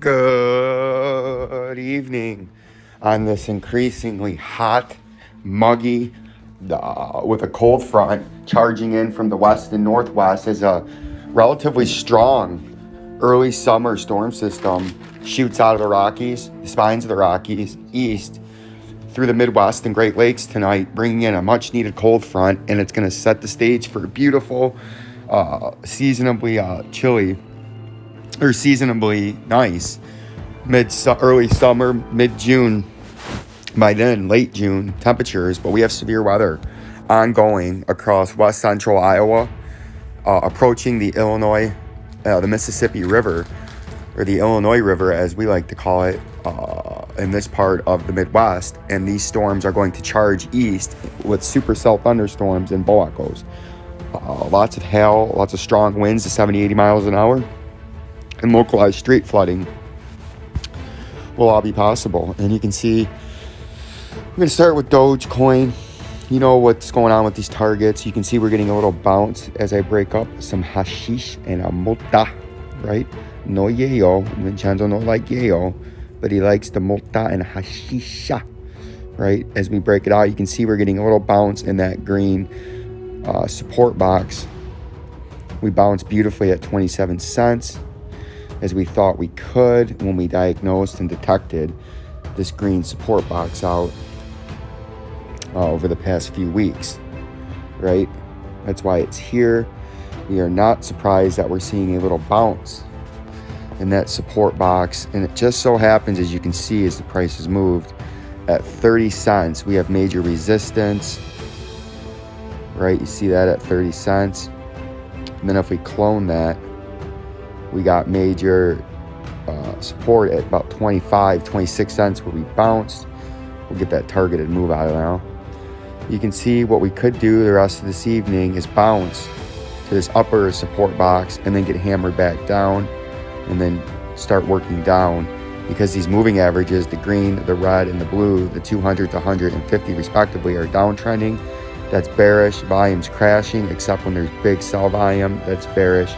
Good evening on this increasingly hot, muggy, uh, with a cold front charging in from the west and northwest as a relatively strong early summer storm system shoots out of the Rockies, the spines of the Rockies, east through the Midwest and Great Lakes tonight, bringing in a much needed cold front, and it's going to set the stage for a beautiful, uh, seasonably uh, chilly or seasonably nice mid early summer, mid June. By then, late June temperatures, but we have severe weather ongoing across west central Iowa, uh, approaching the Illinois, uh, the Mississippi River, or the Illinois River as we like to call it, uh, in this part of the Midwest. And these storms are going to charge east with supercell thunderstorms and bow echoes. Uh, lots of hail, lots of strong winds to 70, 80 miles an hour and localized street flooding will all be possible. And you can see, we're going to start with Dogecoin. You know what's going on with these targets. You can see we're getting a little bounce as I break up some hashish and a multa, right? No yayo. Vincenzo no like yayo, but he likes the multa and hashisha, right? As we break it out, you can see we're getting a little bounce in that green uh, support box. We bounce beautifully at 27 cents as we thought we could when we diagnosed and detected this green support box out uh, over the past few weeks, right? That's why it's here. We are not surprised that we're seeing a little bounce in that support box. And it just so happens, as you can see, as the price has moved, at 30 cents, we have major resistance, right? You see that at 30 cents. And then if we clone that, we got major uh, support at about 25, 26 cents where we bounced. We'll get that targeted move out of now. You can see what we could do the rest of this evening is bounce to this upper support box and then get hammered back down and then start working down because these moving averages, the green, the red, and the blue, the 200 to 150 respectively, are downtrending. That's bearish. Volume's crashing, except when there's big sell volume. That's bearish.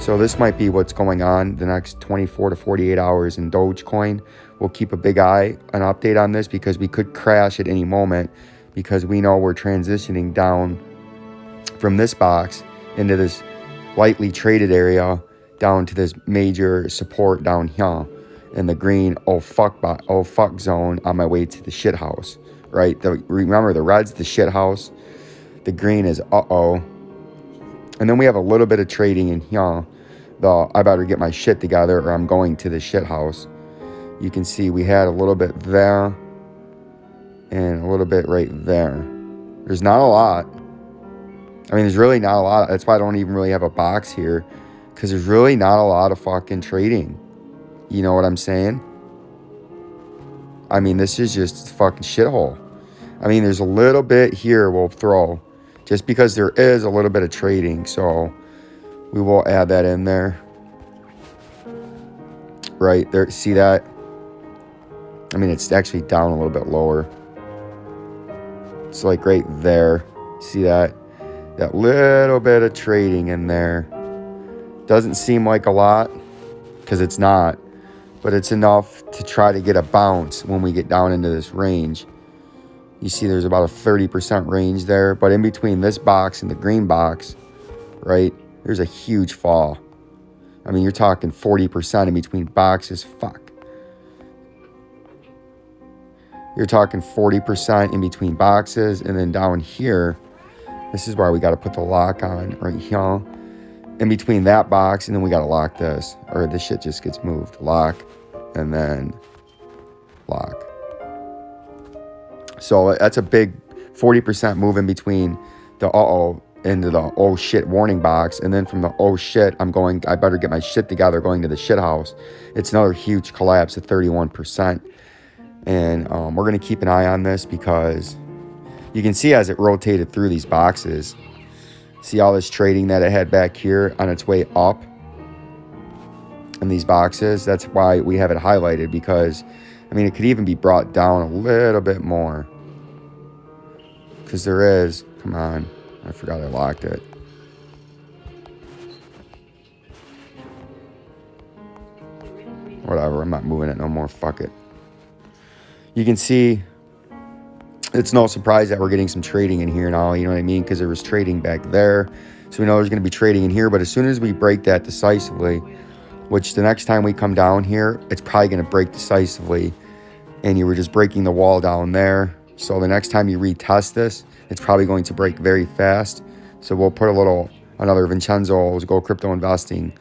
So this might be what's going on the next 24 to 48 hours in Dogecoin. We'll keep a big eye, an update on this because we could crash at any moment because we know we're transitioning down from this box into this lightly traded area down to this major support down here in the green oh fuck oh fuck zone on my way to the shit house right? The, remember the red's the shit house? The green is uh-oh and then we have a little bit of trading in here. The I better get my shit together or I'm going to the shit house. You can see we had a little bit there and a little bit right there. There's not a lot. I mean, there's really not a lot. That's why I don't even really have a box here because there's really not a lot of fucking trading. You know what I'm saying? I mean, this is just fucking shithole. I mean, there's a little bit here we'll throw just because there is a little bit of trading. So we will add that in there. Right there, see that? I mean, it's actually down a little bit lower. It's like right there. See that? That little bit of trading in there. Doesn't seem like a lot because it's not, but it's enough to try to get a bounce when we get down into this range. You see there's about a 30% range there, but in between this box and the green box, right, there's a huge fall. I mean, you're talking 40% in between boxes. Fuck. You're talking 40% in between boxes. And then down here, this is where we got to put the lock on right here. In between that box, and then we got to lock this, or this shit just gets moved. Lock, and then lock. So that's a big 40% move in between the uh-oh into the oh shit warning box. And then from the oh shit, I'm going, I better get my shit together going to the shit house. It's another huge collapse at 31%. And um, we're going to keep an eye on this because you can see as it rotated through these boxes, see all this trading that it had back here on its way up in these boxes. That's why we have it highlighted because I mean, it could even be brought down a little bit more. Because there is, come on, I forgot I locked it. Whatever, I'm not moving it no more. Fuck it. You can see it's no surprise that we're getting some trading in here now, you know what I mean? Because there was trading back there. So we know there's going to be trading in here. But as soon as we break that decisively, which the next time we come down here, it's probably going to break decisively. And you were just breaking the wall down there. So the next time you retest this, it's probably going to break very fast. So we'll put a little, another Vincenzo's Go Crypto Investing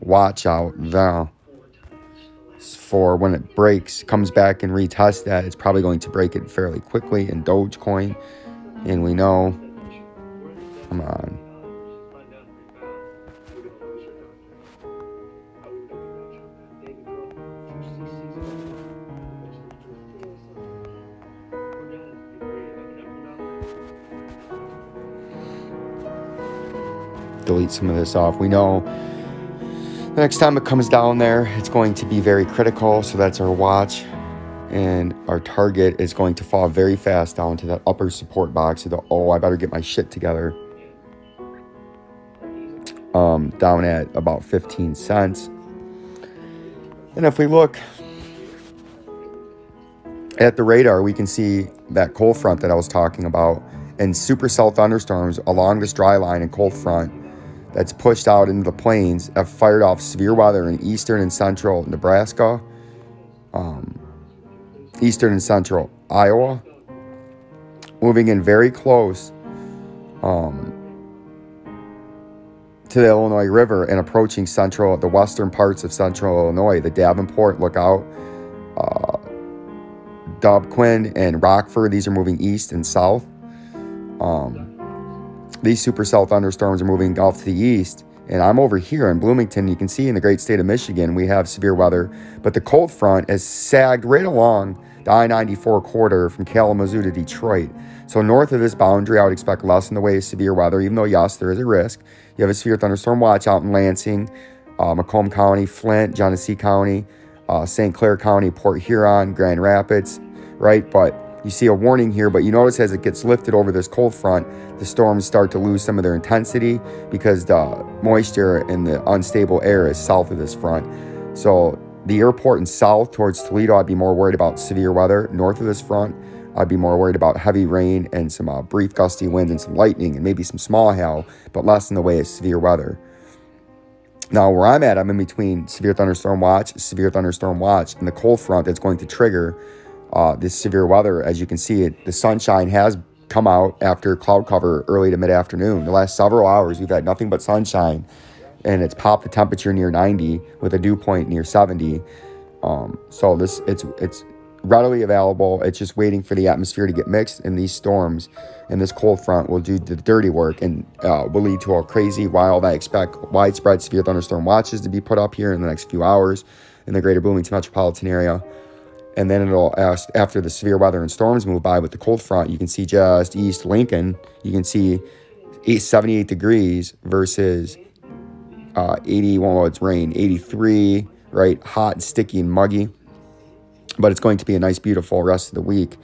watch out there for when it breaks, comes back and retests that, it's probably going to break it fairly quickly in Dogecoin. And we know, come on. Delete some of this off. We know the next time it comes down there, it's going to be very critical. So that's our watch. And our target is going to fall very fast down to that upper support box. So the, oh, I better get my shit together. Um, down at about 15 cents. And if we look at the radar, we can see that cold front that I was talking about and supercell thunderstorms along this dry line and cold front that's pushed out into the plains have fired off severe weather in eastern and central Nebraska, um, eastern and central Iowa, moving in very close um, to the Illinois River and approaching central, the western parts of central Illinois, the Davenport, Lookout, uh, Dub Quinn, and Rockford. These are moving east and south. Um, these supercell thunderstorms are moving off to the east. And I'm over here in Bloomington. You can see in the great state of Michigan, we have severe weather. But the cold front has sagged right along the I 94 corridor from Kalamazoo to Detroit. So, north of this boundary, I would expect less in the way of severe weather, even though, yes, there is a risk. You have a severe thunderstorm watch out in Lansing, uh, Macomb County, Flint, Genesee County, uh, St. Clair County, Port Huron, Grand Rapids, right? But you see a warning here, but you notice as it gets lifted over this cold front, the storms start to lose some of their intensity because the moisture and the unstable air is south of this front. So the airport and south towards Toledo, I'd be more worried about severe weather. North of this front, I'd be more worried about heavy rain and some uh, brief gusty winds and some lightning and maybe some small hail, but less in the way of severe weather. Now, where I'm at, I'm in between severe thunderstorm watch, severe thunderstorm watch, and the cold front that's going to trigger uh, this severe weather. As you can see, it, the sunshine has come out after cloud cover early to mid afternoon. The last several hours, we've had nothing but sunshine, and it's popped the temperature near 90 with a dew point near 70. Um, so this it's it's readily available. It's just waiting for the atmosphere to get mixed, and these storms and this cold front will do the dirty work and uh, will lead to a crazy, wild. I expect widespread severe thunderstorm watches to be put up here in the next few hours in the greater Bloomington metropolitan area and then it'll ask after the severe weather and storms move by with the cold front you can see just east lincoln. You can see 78 degrees versus uh, 81 well it's rain 83 right? Hot and sticky and muggy. But it's going to be a nice beautiful rest of the week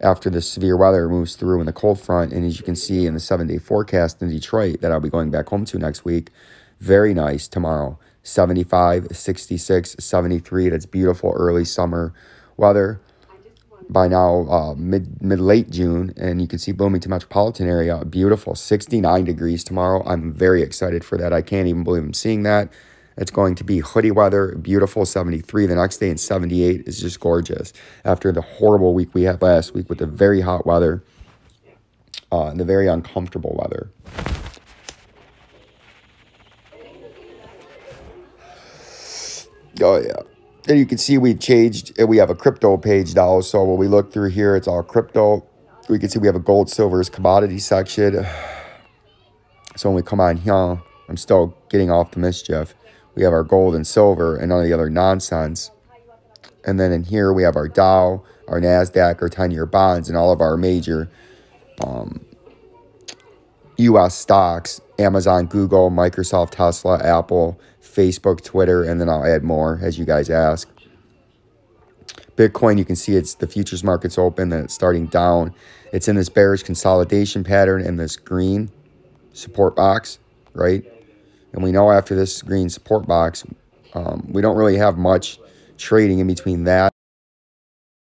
after the severe weather moves through in the cold front. And as you can see in the seven day forecast in detroit that i'll be going back home to next week very nice tomorrow. 75 66 73 that's beautiful early summer weather by now uh, mid mid late June, and you can see Bloomington metropolitan area beautiful 69 degrees tomorrow. I'm very excited for that. I can't even believe I'm seeing that. It's going to be hoodie weather, beautiful 73. The next day in 78 is just gorgeous. After the horrible week we had last week with the very hot weather uh, and the very uncomfortable weather. Oh yeah and you can see we've changed we have a crypto page now. So when we look through here it's all crypto. We can see we have a gold silver's commodity section. So when we come on here i'm still getting off the mischief. We have our gold and silver and of the other nonsense. And then in here we have our dow our nasdaq our 10-year bonds and all of our major um, us stocks amazon google microsoft tesla apple Facebook, Twitter, and then I'll add more as you guys ask. Bitcoin, you can see it's the futures market's open and it's starting down. It's in this bearish consolidation pattern in this green support box, right? And we know after this green support box, um, we don't really have much trading in between that